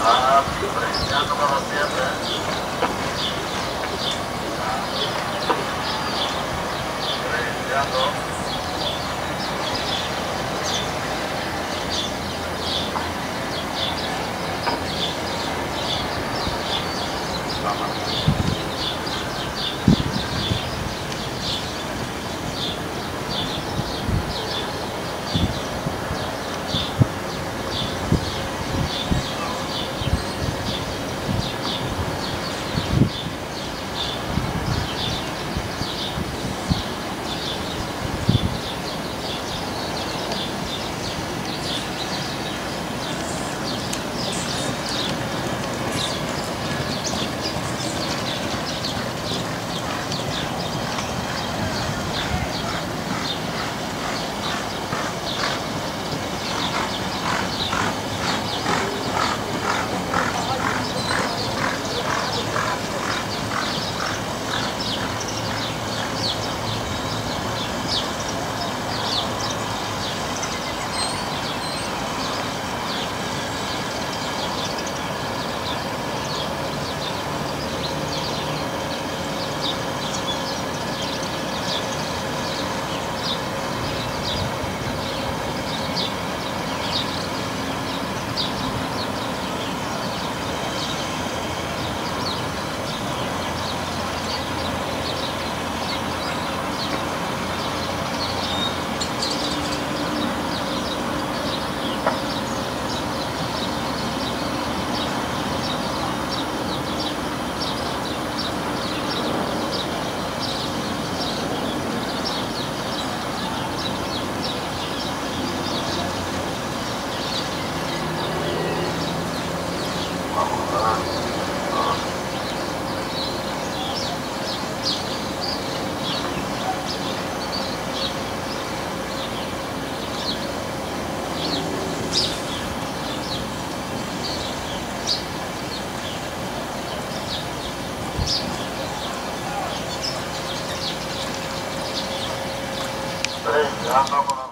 Ah, precisando para você, né? Precisando. Para